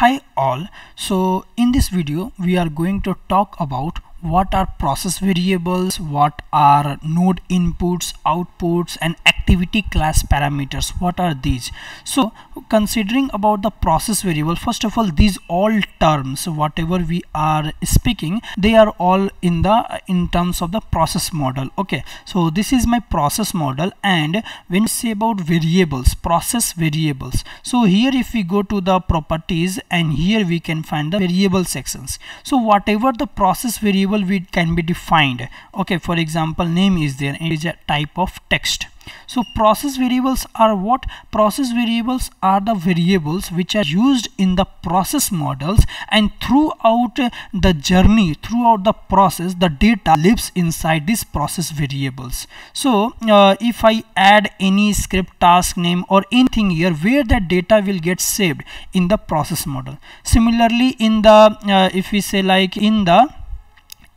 hi all. So in this video we are going to talk about what are process variables? What are node inputs outputs and activity class parameters? What are these? So considering about the process variable first of all these all terms whatever we are speaking they are all in the in terms of the process model okay? So this is my process model and when we say about variables process variables. So here if we go to the properties and here we can find the variable sections. So whatever the process variable variable we can be defined. Okay for example name is there it is a type of text. So process variables are what? Process variables are the variables which are used in the process models and throughout the journey throughout the process the data lives inside these process variables. So uh, if I add any script task name or anything here where that data will get saved in the process model? Similarly in the uh, if we say like in the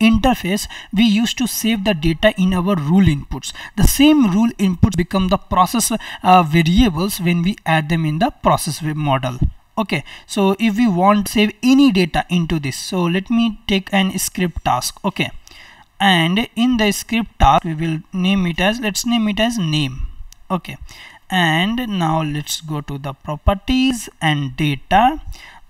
interface we used to save the data in our rule inputs. The same rule inputs become the process uh, variables when we add them in the process model. Okay so if we want to save any data into this so let me take an script task. Okay and in the script task we will name it as let's name it as name. Okay and now let's go to the properties and data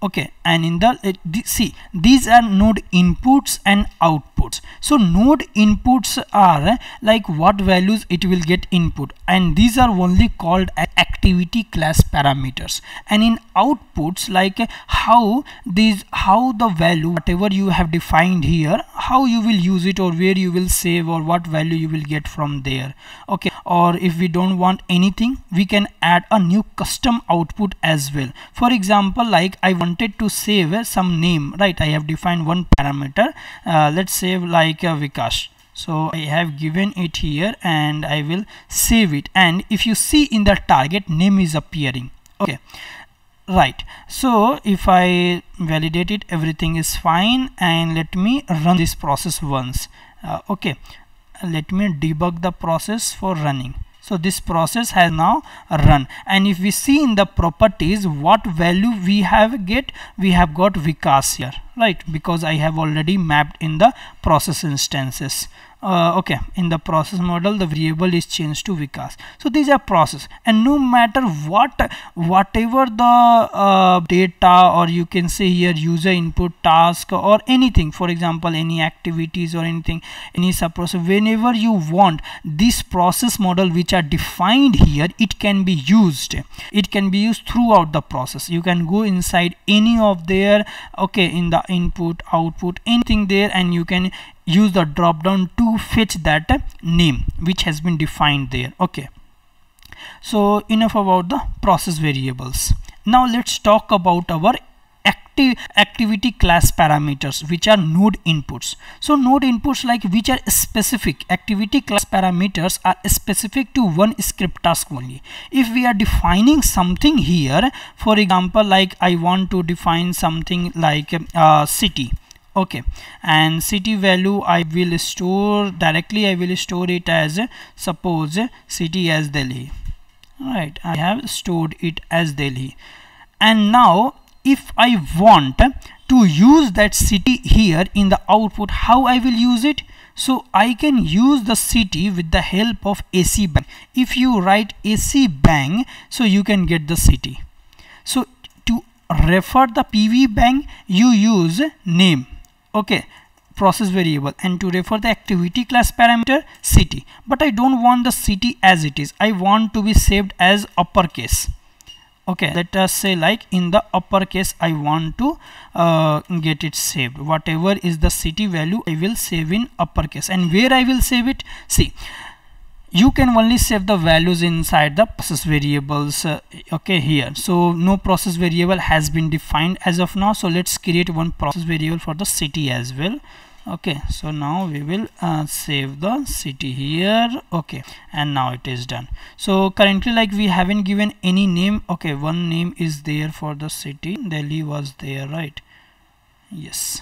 okay and in the uh, see these are node inputs and outputs. So node inputs are like what values it will get input. And these are only called activity class parameters. And in outputs like how these how the value whatever you have defined here how you will use it or where you will save or what value you will get from there. Okay or if we don't want anything we can add a new custom output as well. For example like I wanted to save some name right? I have defined one parameter. Uh, let's save like uh, Vikash. So I have given it here and I will save it. And if you see in the target name is appearing. Okay. Right. So if I validate it everything is fine. And let me run this process once. Uh, okay. Let me debug the process for running so this process has now run. And if we see in the properties what value we have get we have got Vikas here right? Because I have already mapped in the process instances uh, okay in the process model the variable is changed to Vikas. So these are process. And no matter what whatever the uh, data or you can say here user input task or anything for example any activities or anything any subprocess whenever you want this process model which are defined here it can be used. It can be used throughout the process. You can go inside any of their okay in the input output anything there and you can use the drop down to fetch that name which has been defined there. Okay. So enough about the process variables. Now let's talk about our active activity class parameters which are node inputs. So node inputs like which are specific. Activity class parameters are specific to one script task only. If we are defining something here for example like i want to define something like uh, city okay. And city value I will store directly I will store it as suppose city as Delhi. Right. I have stored it as Delhi. And now if I want to use that city here in the output how I will use it? So I can use the city with the help of AC bang if you write AC bang so you can get the city. So to refer the PV bang you use name okay process variable. And to refer the activity class parameter city but I don't want the city as it is. I want to be saved as uppercase okay let us say like in the uppercase I want to uh, get it saved. Whatever is the city value I will save in uppercase and where I will save it? See you can only save the values inside the process variables uh, okay here. So no process variable has been defined as of now. So let's create one process variable for the city as well. Okay so now we will uh, save the city here. Okay and now it is done. So currently like we haven't given any name. Okay one name is there for the city. Delhi was there right? Yes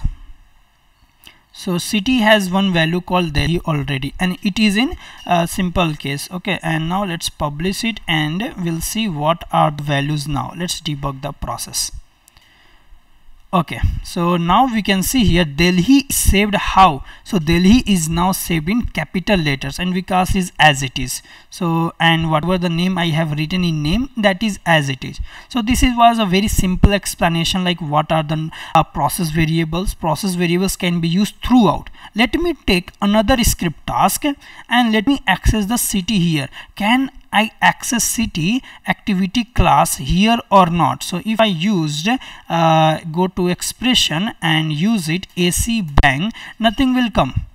so city has one value called Delhi already and it is in a simple case okay? And now let's publish it and we'll see what are the values now. Let's debug the process okay so now we can see here Delhi saved how? So Delhi is now saved in capital letters and Vikas is as it is. So and whatever the name? I have written in name that is as it is. So this is was a very simple explanation like what are the uh, process variables. Process variables can be used throughout. Let me take another script task and let me access the city here. Can I access city activity class here or not. So if I used uh, go to expression and use it AC bang nothing will come.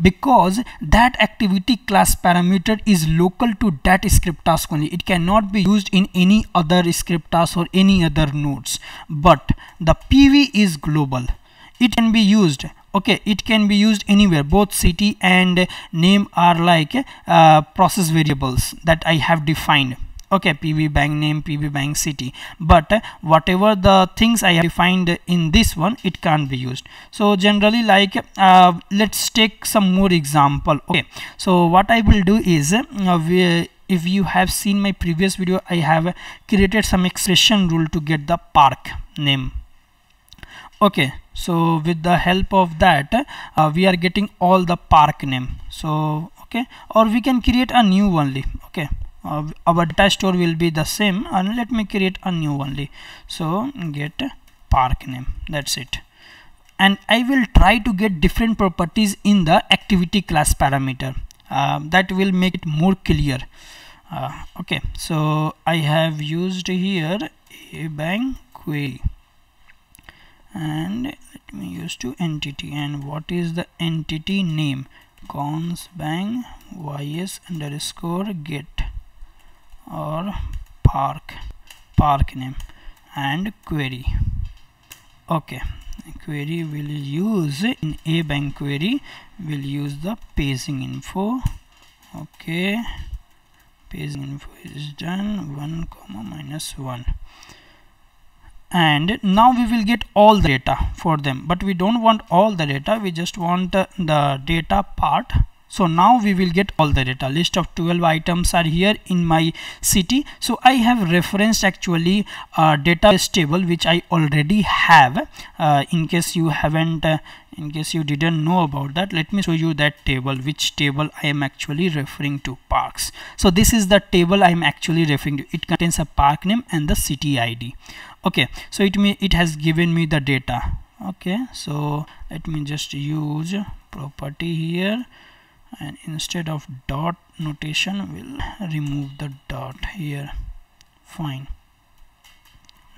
Because that activity class parameter is local to that script task only. It cannot be used in any other script task or any other nodes. But the PV is global. It can be used okay it can be used anywhere. Both city and name are like uh, process variables that I have defined. Okay PV bang name PV bang city. But uh, whatever the things I have defined in this one it can't be used. So generally like uh, let's take some more example. Okay so what I will do is uh, we, if you have seen my previous video I have created some expression rule to get the park name okay so with the help of that uh, we are getting all the park name. So okay or we can create a new only okay. Uh, our data store will be the same and let me create a new only. So get park name that's it. And I will try to get different properties in the activity class parameter. Uh, that will make it more clear. Uh, okay so I have used here a bang query and let me use to entity. And what is the entity name? Cons bang ys underscore get or park park name and query. Okay query will use in a bang query will use the paging info. Okay paging info is done 1 comma minus 1 and now we will get all the data for them. But we don't want all the data. We just want the data part. So now we will get all the data. List of 12 items are here in my city. So I have referenced actually a database table which I already have uh, in case you haven't uh, in case you didn't know about that let me show you that table which table I am actually referring to parks. So this is the table I am actually referring to. It contains a park name and the city ID okay so it may it has given me the data. Okay so let me just use property here. And instead of dot notation we'll remove the dot here. Fine.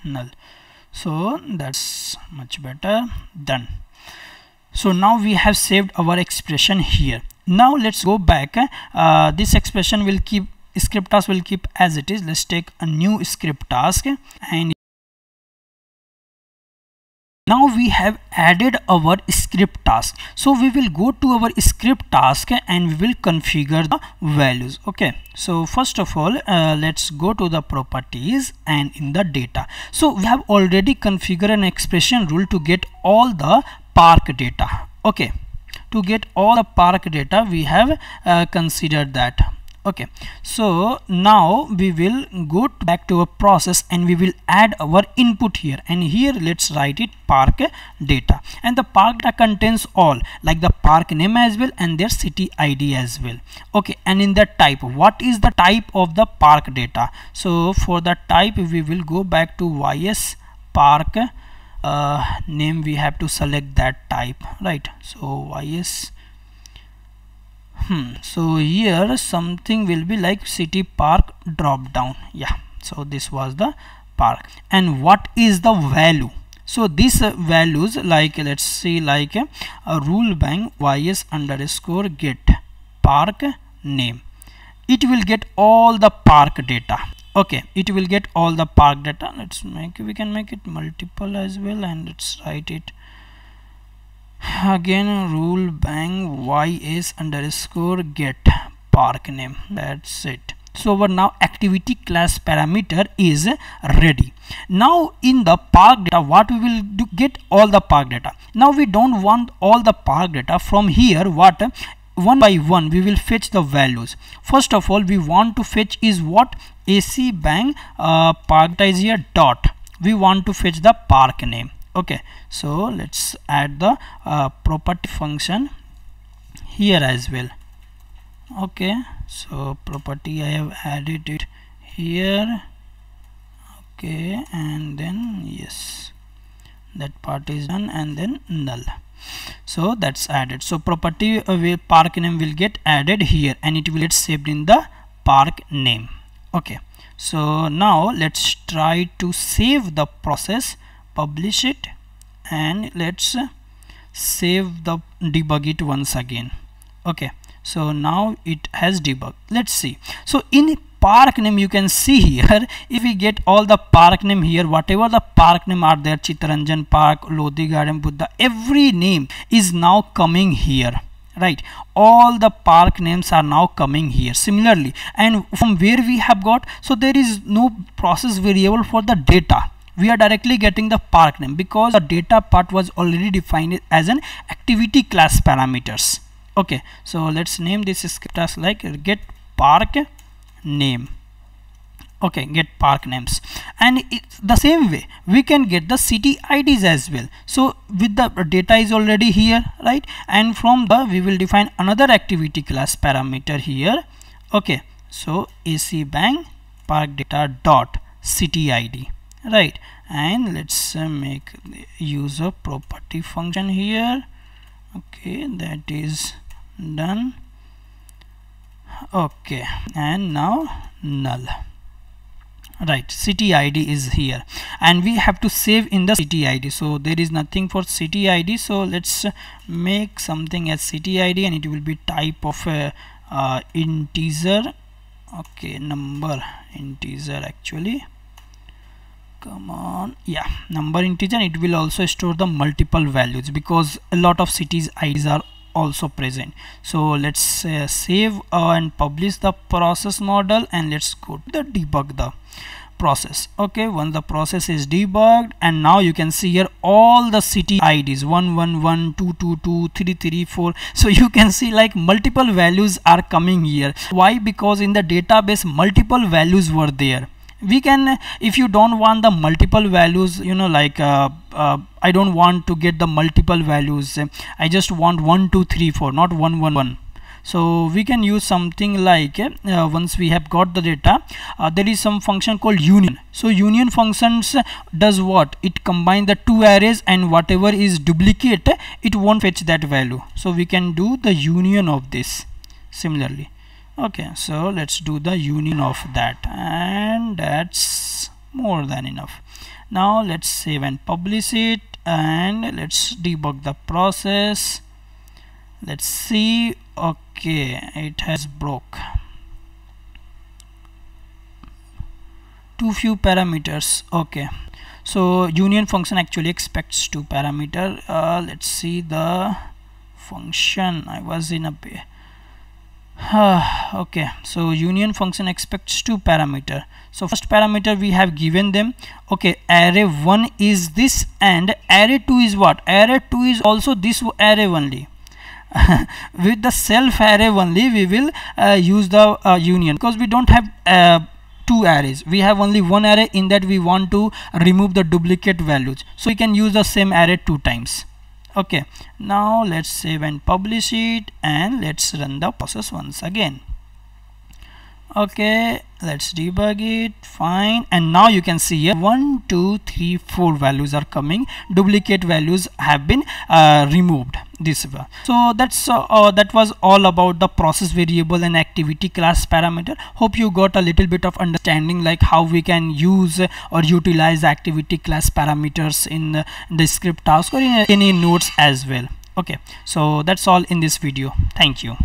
Null. So that's much better. Done so now we have saved our expression here. Now let's go back. Uh, this expression will keep script task will keep as it is. Let's take a new script task. And now we have added our script task. So we will go to our script task and we will configure the values. Okay. So first of all uh, let's go to the properties and in the data. So we have already configured an expression rule to get all the park data. Okay. To get all the park data we have uh, considered that. Okay. So now we will go back to a process and we will add our input here. And here let's write it park data. And the park data contains all like the park name as well and their city id as well. Okay. And in the type what is the type of the park data? So for the type we will go back to ys park uh, name we have to select that type right? So ys hmm so here something will be like city park drop down. Yeah so this was the park. And what is the value? So these uh, values like let's see like uh, a rule bang ys underscore get park name. It will get all the park data okay it will get all the park data. Let's make we can make it multiple as well and let's write it. Again rule bang ys underscore get park name. That's it. So our now activity class parameter is ready. Now in the park data what we will do get all the park data. Now we don't want all the park data from here. What one by one we will fetch the values. First of all we want to fetch is what? Ac bang uh, park is here dot. We want to fetch the park name. Okay so let's add the uh, property function here as well. Okay so property I have added it here. Okay and then yes that part is done and then null so that's added. So property uh, will park name will get added here and it will get saved in the park name. Okay. So now let's try to save the process publish it and let's save the debug it once again. Okay. So now it has debug let's see. So in park name you can see here. If we get all the park name here whatever the park name are there Chittaranjan Park Lodi Garden Buddha every name is now coming here right? All the park names are now coming here similarly. And from where we have got so there is no process variable for the data. We are directly getting the park name because the data part was already defined as an activity class parameters. Okay so let's name this script as like get park name. Okay get park names. And it's the same way we can get the city IDs as well. So with the data is already here right? And from the we will define another activity class parameter here. Okay so AC bang park data dot city ID right? And let's uh, make user property function here. Okay that is done okay and now null. Right city id is here. And we have to save in the city id so there is nothing for city id so let's make something as city id and it will be type of a uh, integer. Okay number integer actually. Come on. Yeah number integer. It will also store the multiple values because a lot of cities ids are also present. So let's uh, save uh, and publish the process model and let's go to the debug the process. Okay once the process is debugged and now you can see here all the city IDs 111 222 334 so you can see like multiple values are coming here. Why? Because in the database multiple values were there we can if you don't want the multiple values you know like uh, uh, I don't want to get the multiple values I just want 1 2 3 4 not 1 1 1 so we can use something like uh, once we have got the data uh, there is some function called union. So union functions does what? It combine the two arrays and whatever is duplicate it won't fetch that value. So we can do the union of this similarly okay so let's do the union of that and that's more than enough. Now let's save and publish it and let's debug the process. Let's see. Okay it has broke. Too few parameters. Okay so union function actually expects two parameter. Uh, let's see the function. I was in a okay so union function expects two parameter. So first parameter we have given them. Okay array 1 is this and array 2 is what? Array 2 is also this array only. With the self array only we will uh, use the uh, union because we don't have uh, two arrays. We have only one array in that we want to remove the duplicate values. So we can use the same array two times okay now let's save and publish it and let's run the process once again okay let's debug it. Fine. And now you can see here one two three four values are coming. Duplicate values have been uh, removed this so that's uh, uh, that was all about the process variable and activity class parameter. Hope you got a little bit of understanding like how we can use or utilize activity class parameters in the script task or in any nodes as well. Okay so that's all in this video. Thank you